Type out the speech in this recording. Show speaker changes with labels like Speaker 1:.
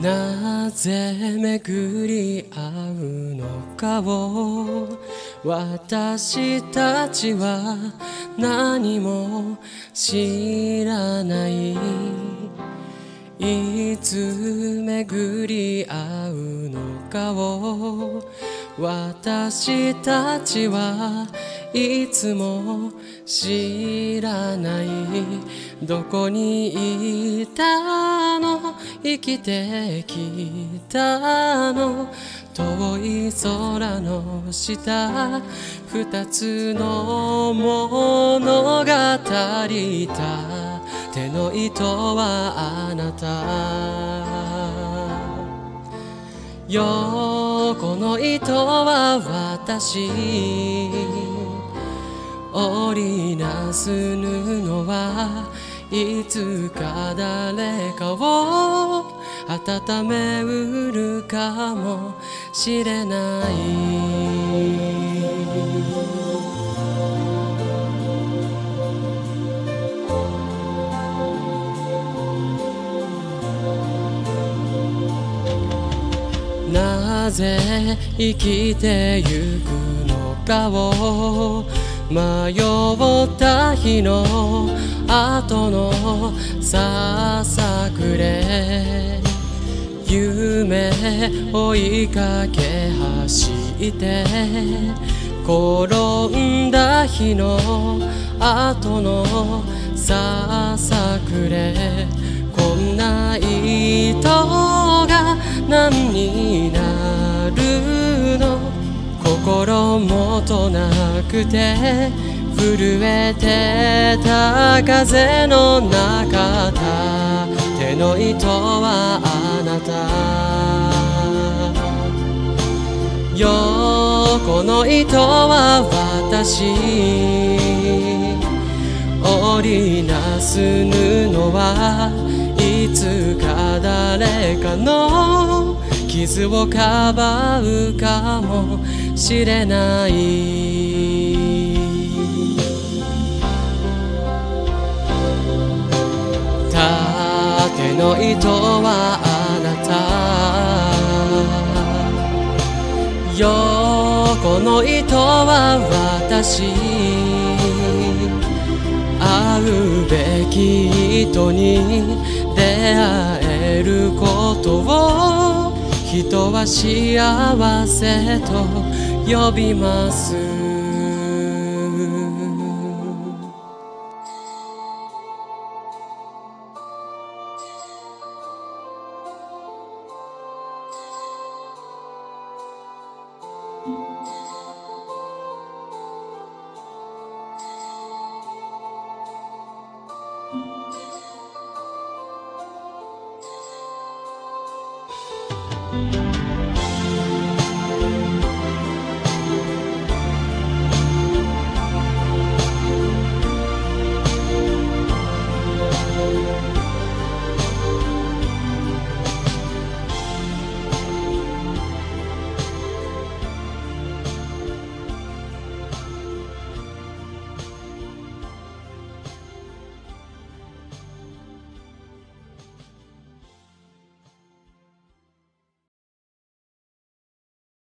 Speaker 1: なぜ巡り合うのかを私たちは何も知らない。いつ巡り合うのかを私たちはいつも知らないどこにいたの生きてきたの遠い空の下二つの物語た手の糸はあなたこの糸は私。織りなす布はいつか誰かを温めうるかもしれない。なぜ生きてゆくのかを迷った日の後のささくれ。夢追いかけ走って転んだ日の後のささくれ。こんな糸が何にとなくて震えてた風の中だ。手の糸はあなた。横の糸は私。織りなす布はいつか誰かの傷をかばうかもしれない。縦の糸はあなた。横の糸は私。会うべき人に出会えることを人は幸せと呼びます。Música